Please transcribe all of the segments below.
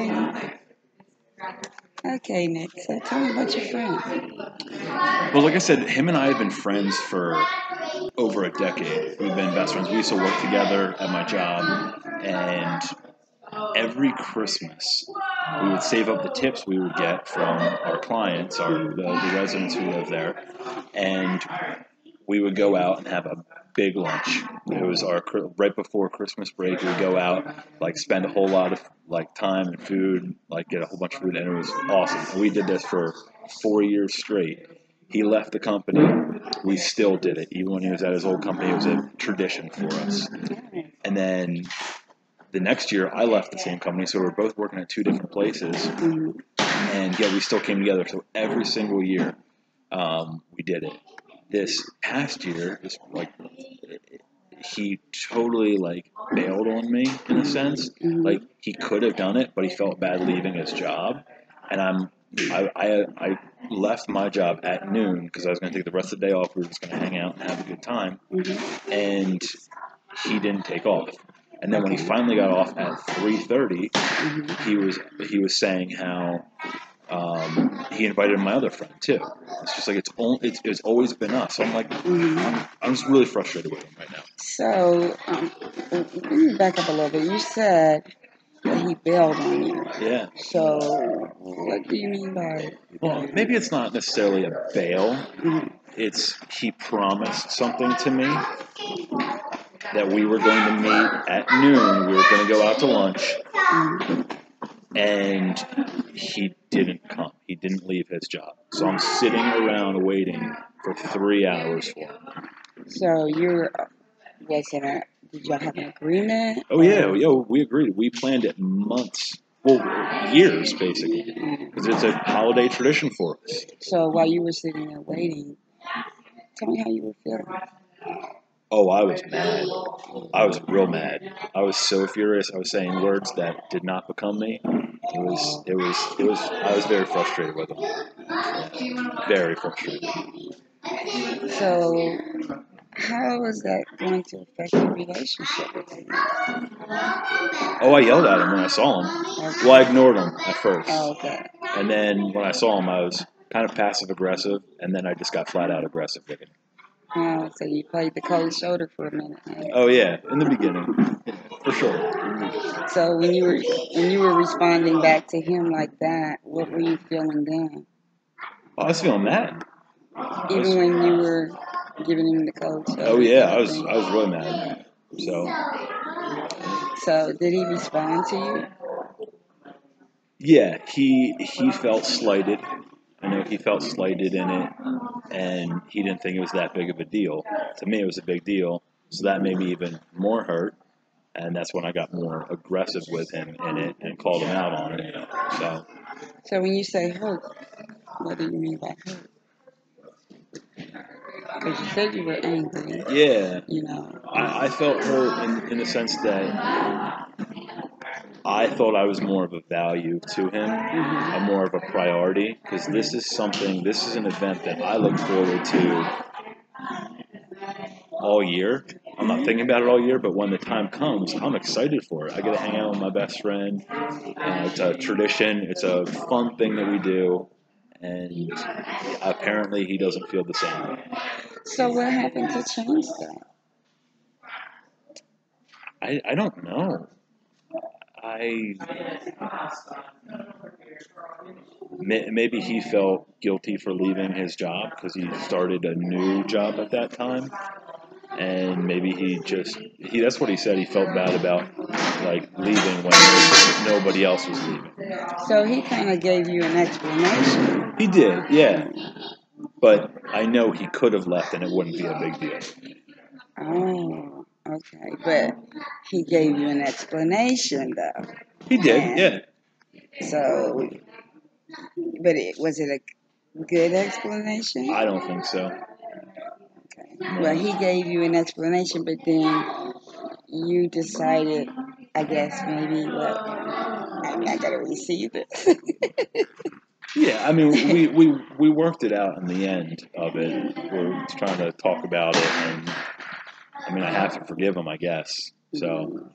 waiting. Okay, Nick. So tell me about your friend. Well, like I said, him and I have been friends for over a decade. We've been best friends. We used to work together at my job, and every Christmas we would save up the tips we would get from our clients, our the, the residents who live there, and we would go out and have a big lunch. It was our right before Christmas break. We'd go out, like spend a whole lot of like time and food, like get a whole bunch of food, and it was awesome. And we did this for four years straight. He left the company. We still did it, even when he was at his old company. It was a tradition for us. And then the next year, I left the same company, so we were both working at two different places, and yet we still came together. So every single year, um, we did it. This past year, this like he totally like bailed on me in a sense. Mhm. Like he could have done it, but he felt bad leaving his job, and I'm. I, I, I left my job at noon because I was going to take the rest of the day off. We were just going to hang out and have a good time Mhm. and he didn't take off. And then when he finally got off at three thirty, Mhm. he was he was saying how um, he invited my other friend too. It's just like it's only it's, it's always been us. So I'm like Mhm. I'm, I'm just really frustrated with him right now. So, um, let me back up a little bit. You said that he bailed on you. Yeah. So, what do you mean by? Well, maybe it's not necessarily a bail. Mhm. It's he promised something to me that we were going to meet at noon. We were going to go out to lunch. Mhm. and he didn't come. He didn't leave his job. So I'm sitting around waiting for three hours for him. So you're was it a did y'all have an agreement? Oh yeah, yo, we agreed. We planned it months, well, years basically, mm-hmm. because it's a holiday tradition for us. So while you were sitting there waiting, tell me how you were feeling. Oh, I was mad. I was real mad. I was so furious. I was saying words that did not become me. It was, it was, it was. I was very frustrated with him. Very frustrated. So how was that going to affect your relationship with him? Oh, I yelled at him when I saw him. Well, I ignored him at first. Oh, okay. And then when I saw him, I was kind of passive aggressive, and then I just got flat out aggressive with him. Oh, so you played the cold shoulder for a minute. huh? Oh yeah, in the beginning, for sure. So when you were when you were responding back to him like that, what were you feeling then? Oh, I was feeling mad. Even when you were giving him the cold shoulder. Oh yeah, I was? I was really mad. So So did he respond to you? yeah, he he felt slighted. I know he felt slighted in it, and he didn't think it was that big of a deal. To me, it was a big deal, so that made me even more hurt. And that's when I got more aggressive with him in it and called him out on it. So So when you say hurt, what do you mean by hurt? Because you said you were angry, yeah, you know. I, I felt hurt in, in the sense that I thought I was more of a value to him, Mhm. a more of a priority, because this is something, this is an event that I look forward to all year. I'm not thinking about it all year, but when the time comes, I'm excited for it. I get to hang out with my best friend, and it's a tradition. It's a fun thing that we do, and apparently he doesn't feel the same way. So what happened to change that? I, I don't know. I maybe he felt guilty for leaving his job because he started a new job at that time, and maybe he just he that's what he said. He felt bad about like leaving when nobody else was leaving. So he kind of gave you an explanation. He did, yeah. But I know he could have left and it wouldn't be a big deal. Oh, okay. But he gave you an explanation, though. He did, yeah. So, but it was it a good explanation? I don't think so. Okay. Well, he gave you an explanation, but then you decided, I guess maybe, well, I'm not gonna receive it. Yeah, I mean, we, we, we worked it out in the end of it. We're trying to talk about it, and I mean, I have to forgive him, I guess. So,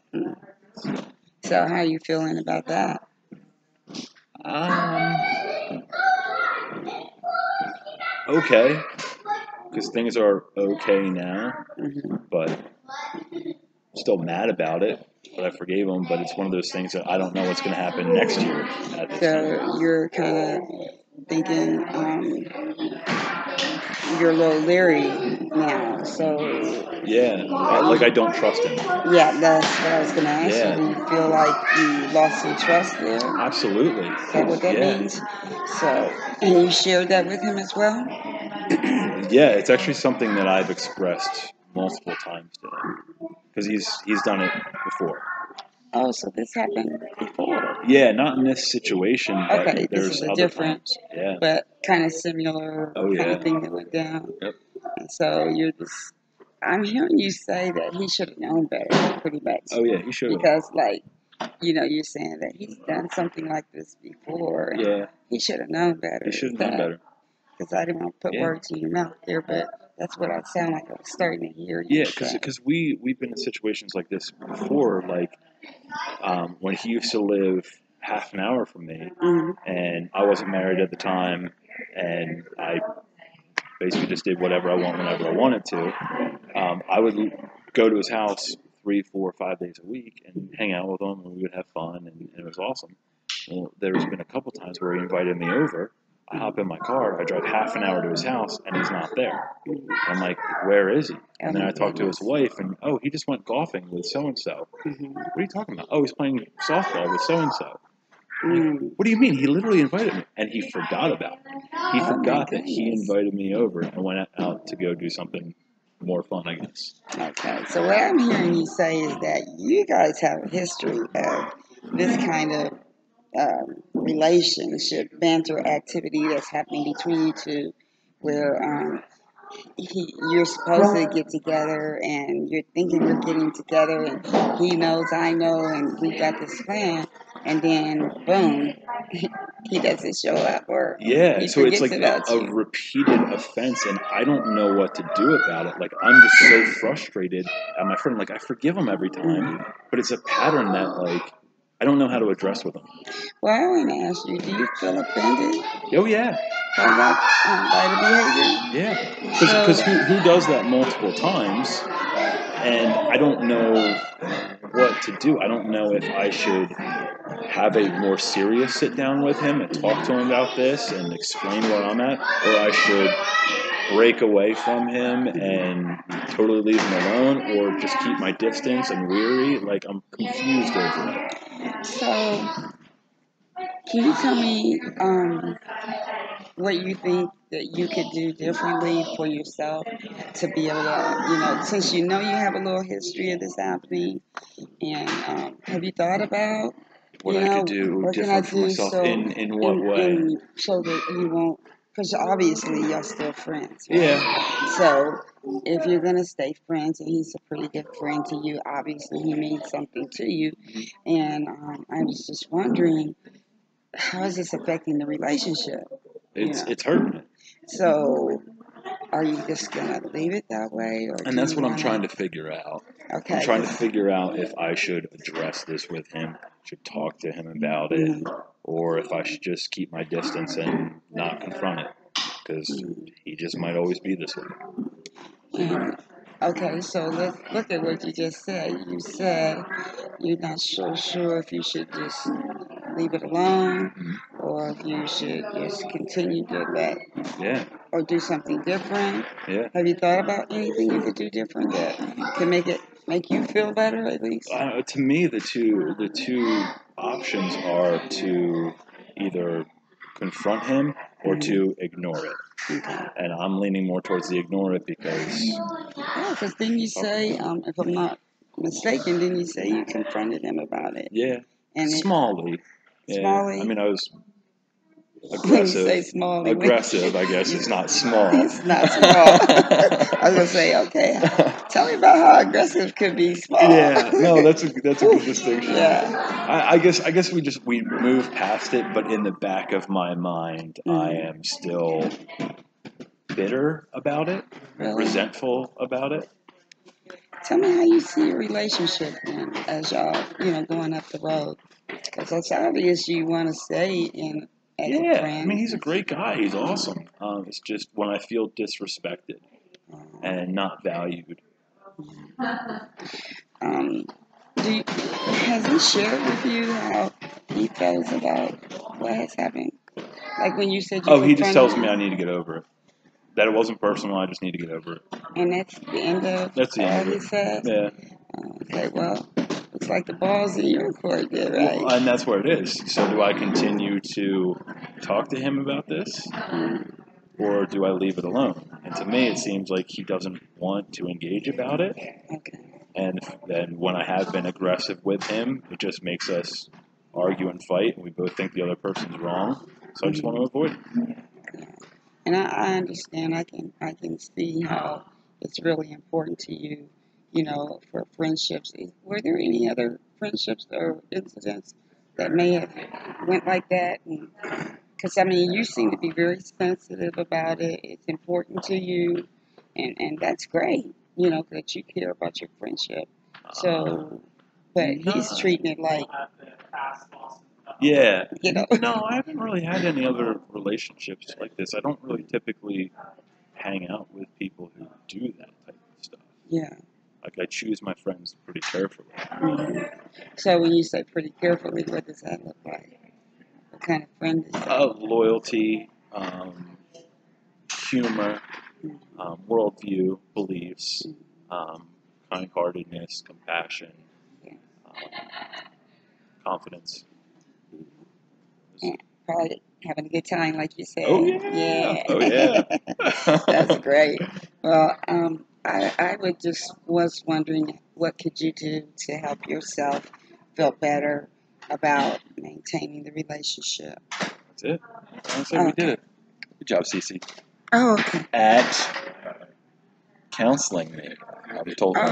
so how are you feeling about that? Um, okay, because things are okay now, hmm but still mad about it. But I forgave him. But it's one of those things that I don't know what's going to happen next year. At this time. So you're kind of thinking um, you're a little leery now. Oh, so Yeah, I- like I don't trust him. yeah, that's what I was going to ask Yeah. you. Do you feel like you lost some trust there? Absolutely. Is that what that Yeah. means? So, and you shared that with him as well? Yeah, it's actually something that I've expressed multiple times to him because he's he's done it before. Oh, so this happened before, Yeah, not in this situation, but Okay, this there's is a different- times. Yeah. but kind of similar Oh, kind yeah. of thing that went down. Yep. And so you're just, I'm hearing you say that he should have known better, pretty much. Oh yeah, he should have. because like you know you're saying that he's done something like this before Yeah, he should have known better he should have done better. because i didn't want to put Yeah. words in your mouth there but that's what i sound like i was starting to hear you Yeah, because we we've been in situations like this before. Like um, when he used to live half an hour from me, Mhm. and I wasn't married at the time, and I basically just did whatever I want whenever I wanted to. Um, I would go to his house three, four, five days a week and hang out with him, and we would have fun, and, and it was awesome. Well, there's been a couple times where he invited me over. I hop in my car, I drive half an hour to his house, and he's not there. I'm like, where is he? And then I talk to his wife, and oh, he just went golfing with so and so. What are you talking about? Oh, he's playing softball with so and so. Mm. What do you mean? He literally invited me, and he forgot about me. He Oh forgot that he invited me over and went out to go do something more fun, I guess. okay so what i'm hearing you say is that you guys have a history of this kind of um, relationship banter activity that's happening between you two where um, he, you're supposed to get together and you're thinking we're getting together and he knows I know and we got this plan and then boom he doesn't show up or Yeah, he so it's like a, about a you. repeated offense, and I don't know what to do about it. Like I'm just so frustrated at my friend. Like I forgive him every time, mm-hmm. but it's a pattern that like I don't know how to address with him. Well, I want to ask you, do you feel offended Oh yeah, by that behavior? yeah. So- Because who who does that multiple times? And I don't know what to do. I don't know if I should have a more serious sit down with him and talk to him about this and explain where I'm at, or I should break away from him and totally leave him alone, or just keep my distance and weary. Like I'm confused over it. So, can you tell me um, what you think that you could do differently for yourself to be able to, you know, since you know you have a little history of this happening, and um, have you thought about What you I know, could do what can I different for do myself so in in what in- way? in- so that you won't? Because obviously you're still friends. right? Yeah, So if you're gonna stay friends, and he's a pretty good friend to you, obviously he means something to you, and um, I was just wondering, how is this affecting the relationship? It's it's hurting it, So, are you just gonna leave it that way, or and that's what I'm trying to figure out. Okay. I'm trying to figure out if I should address this with him, should talk to him about it, Mhm. or if I should just keep my distance and not confront it, because he just might always be this way. And, okay, so let's look at what you just said. You said you're not so sure if you should just leave it alone or if you should just continue to let Yeah, or do something different. yeah. Have you thought about anything you could do different that can make it make you feel better at least? Uh, to me, the two the two options are to either confront him or to ignore it, Okay. and I'm leaning more towards the ignore it because Yeah, because didn't you say, um, if I'm not mistaken, didn't you say you confronted him about it? yeah, And it, smallly. Yeah. Smally? I mean, I was aggressive. say small, aggressive, I guess. It's not small. It's not small. I was gonna say, okay, tell me about how aggressive could be small. yeah, no, that's a that's a good distinction. yeah. I, I guess I guess we just we move past it, but in the back of my mind, I Mhm. am still bitter about it, Really? resentful about it. Tell me how you see your relationship then, as y'all, you know, going up the road. Because it's obvious you want to stay in Yeah? I mean, he's a great guy. He's awesome. Um, it's just when I feel disrespected and not valued. Um, do you, has he shared with you how he feels about what has happened? Like when you said you Oh, he just tells him, me I need to get over it. That it wasn't personal. I just need to get over it. and that's the end of That's the end he of it. said. Yeah. Okay, well, looks like the ball's in your court there, right? Well, and that's where it is. So, do I continue to talk to him about this, mm-hmm. or do I leave it alone? And to me, it seems like he doesn't want to engage about it. okay. And then when I have been aggressive with him, it just makes us argue and fight, and we both think the other person's wrong. So I just want to mm-hmm. avoid it. And I, I understand. I can I can see how it's really important to you, you know, for friendships. Were there any other friendships or incidents that may have went like that? Because I mean, you seem to be very sensitive about it. It's important to you, and and that's great. You know that you care about your friendship. So, but he's treating it like Yeah. you know. No, I haven't really had any other relationships like this. I don't really typically hang out with people who do that type of stuff. Yeah. Like I choose my friends pretty carefully. So when you say pretty carefully, what does that look like? What kind of friend is that? Uh, loyalty, um, humor, um, worldview, beliefs, um, kind-heartedness, compassion, um, confidence. Probably having a good time, like you said. Oh yeah! Oh yeah! That's great. Well, um, I, I would just was wondering what could you do to help yourself feel better about maintaining the relationship. That's it. Honestly, we did it. Good job, Cece. Oh, okay. At counseling me. I'm told. Oh.